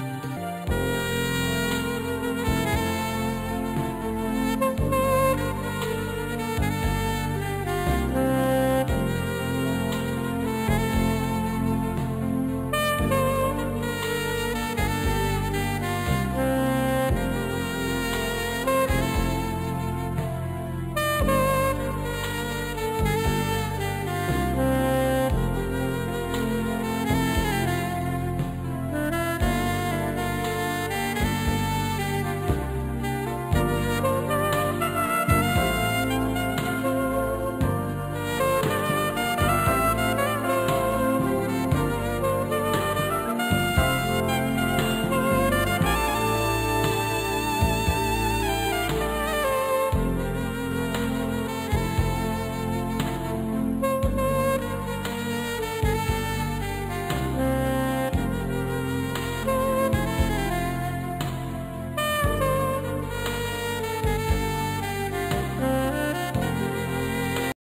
Música